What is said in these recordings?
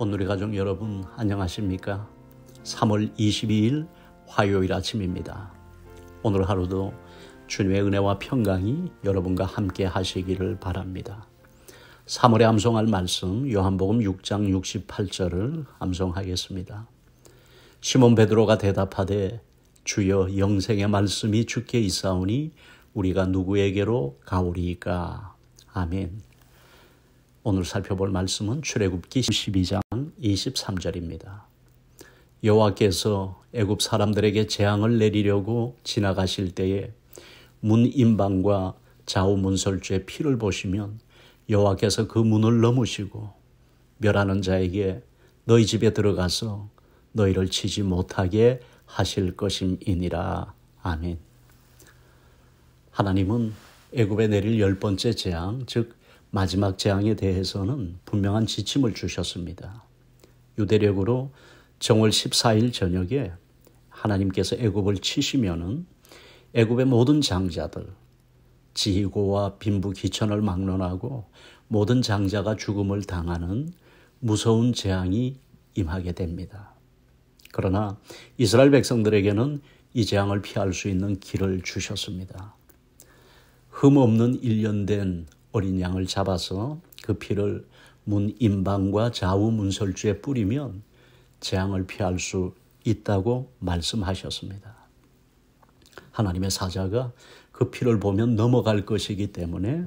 오늘의 가족 여러분 안녕하십니까? 3월 22일 화요일 아침입니다. 오늘 하루도 주님의 은혜와 평강이 여러분과 함께 하시기를 바랍니다. 3월에 암송할 말씀 요한복음 6장 68절을 암송하겠습니다. 시몬 베드로가 대답하되 주여 영생의 말씀이 주께 있사오니 우리가 누구에게로 가오리이까 아멘. 오늘 살펴볼 말씀은 출애굽기 12장 23절입니다. 여호와께서 애굽 사람들에게 재앙을 내리려고 지나가실 때에 문 임방과 좌우 문설주의 피를 보시면 여호와께서 그 문을 넘으시고 멸하는 자에게 너희 집에 들어가서 너희를 치지 못하게 하실 것임이니라. 아멘. 하나님은 애굽에 내릴 열 번째 재앙, 즉 마지막 재앙에 대해서는 분명한 지침을 주셨습니다. 유대력으로 정월 14일 저녁에 하나님께서 애굽을 치시면은 애굽의 모든 장자들 지휘고와 빈부 기천을 막론하고 모든 장자가 죽음을 당하는 무서운 재앙이 임하게 됩니다. 그러나 이스라엘 백성들에게는 이 재앙을 피할 수 있는 길을 주셨습니다. 흠 없는 일련된 어린 양을 잡아서 그 피를 문 임방과 좌우 문설주에 뿌리면 재앙을 피할 수 있다고 말씀하셨습니다. 하나님의 사자가 그 피를 보면 넘어갈 것이기 때문에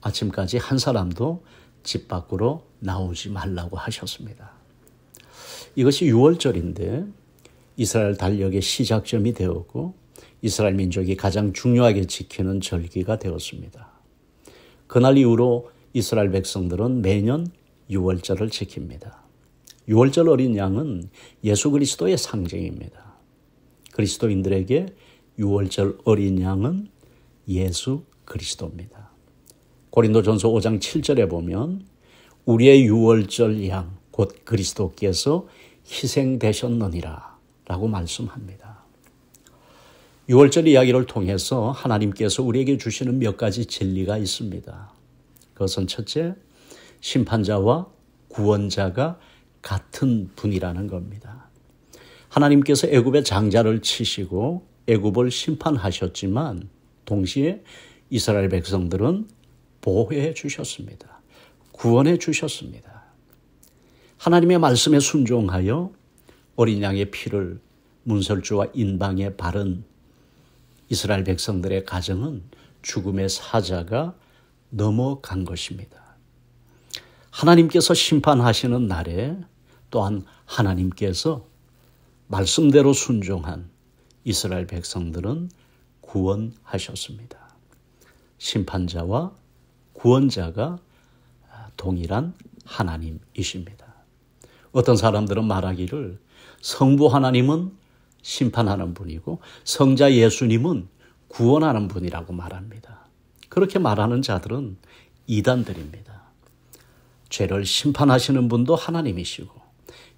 아침까지 한 사람도 집 밖으로 나오지 말라고 하셨습니다. 이것이 6월절인데 이스라엘 달력의 시작점이 되었고 이스라엘 민족이 가장 중요하게 지키는 절기가 되었습니다. 그날 이후로 이스라엘 백성들은 매년 6월절을 지킵니다. 6월절 어린 양은 예수 그리스도의 상징입니다. 그리스도인들에게 6월절 어린 양은 예수 그리스도입니다. 고린도전서 5장 7절에 보면 우리의 6월절 양 곧 그리스도께서 희생되셨느니라 라고 말씀합니다. 6월절 이야기를 통해서 하나님께서 우리에게 주시는 몇 가지 진리가 있습니다. 그것은 첫째, 심판자와 구원자가 같은 분이라는 겁니다. 하나님께서 애굽의 장자를 치시고 애굽을 심판하셨지만 동시에 이스라엘 백성들은 보호해 주셨습니다. 구원해 주셨습니다. 하나님의 말씀에 순종하여 어린 양의 피를 문설주와 인방에 바른 이스라엘 백성들의 가정은 죽음의 사자가 넘어간 것입니다. 하나님께서 심판하시는 날에 또한 하나님께서 말씀대로 순종한 이스라엘 백성들은 구원하셨습니다. 심판자와 구원자가 동일한 하나님이십니다. 어떤 사람들은 말하기를 성부 하나님은 심판하는 분이고 성자 예수님은 구원하는 분이라고 말합니다. 그렇게 말하는 자들은 이단들입니다. 죄를 심판하시는 분도 하나님이시고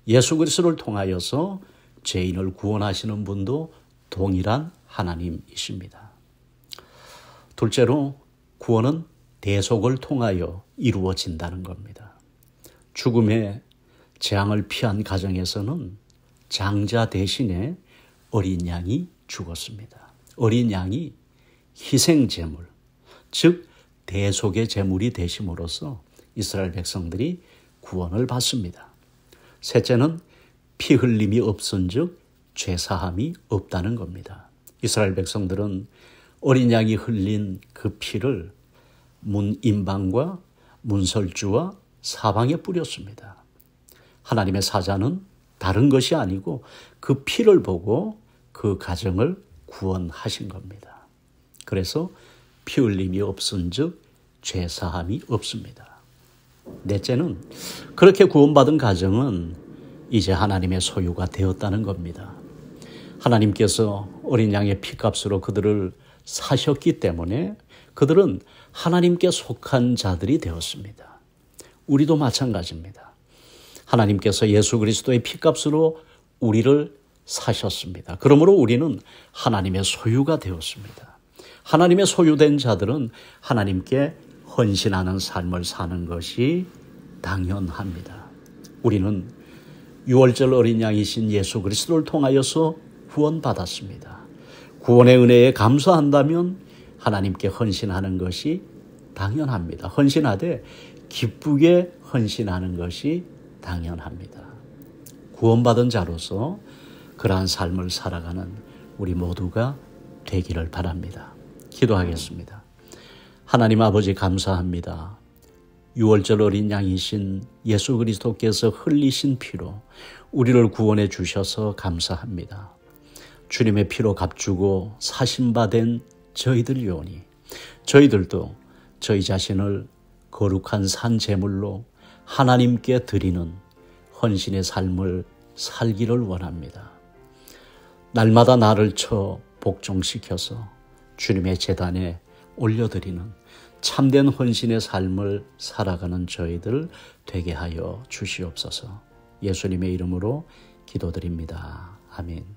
예수 그리스도를 통하여서 죄인을 구원하시는 분도 동일한 하나님이십니다. 둘째로 구원은 대속을 통하여 이루어진다는 겁니다. 죽음의 재앙을 피한 가정에서는 장자 대신에 어린 양이 죽었습니다. 어린 양이 희생 제물, 즉 대속의 제물이 되심으로써 이스라엘 백성들이 구원을 받습니다. 셋째는 피 흘림이 없은즉 죄 사함이 없다는 겁니다. 이스라엘 백성들은 어린 양이 흘린 그 피를 문 임방과 문설주와 사방에 뿌렸습니다. 하나님의 사자는 다른 것이 아니고 그 피를 보고 그 가정을 구원하신 겁니다. 그래서 피 흘림이 없은즉 죄 사함이 없습니다. 넷째는 그렇게 구원받은 가정은 이제 하나님의 소유가 되었다는 겁니다. 하나님께서 어린 양의 피값으로 그들을 사셨기 때문에 그들은 하나님께 속한 자들이 되었습니다. 우리도 마찬가지입니다. 하나님께서 예수 그리스도의 피값으로 우리를 사셨습니다. 그러므로 우리는 하나님의 소유가 되었습니다. 하나님의 소유된 자들은 하나님께 헌신하는 삶을 사는 것이 당연합니다. 우리는 유월절 어린 양이신 예수 그리스도를 통하여서 구원받았습니다. 구원의 은혜에 감사한다면 하나님께 헌신하는 것이 당연합니다. 헌신하되 기쁘게 헌신하는 것이 당연합니다. 구원받은 자로서 그러한 삶을 살아가는 우리 모두가 되기를 바랍니다. 기도하겠습니다. 하나님 아버지 감사합니다. 6월절 어린 양이신 예수 그리스도께서 흘리신 피로 우리를 구원해 주셔서 감사합니다. 주님의 피로 값주고 사신받은 저희들 요니 저희들도 저희 자신을 거룩한 산 제물로 하나님께 드리는 헌신의 삶을 살기를 원합니다. 날마다 나를 쳐 복종시켜서 주님의 재단에 올려드리는 참된 헌신의 삶을 살아가는 저희들 되게 하여 주시옵소서. 예수님의 이름으로 기도드립니다. 아멘.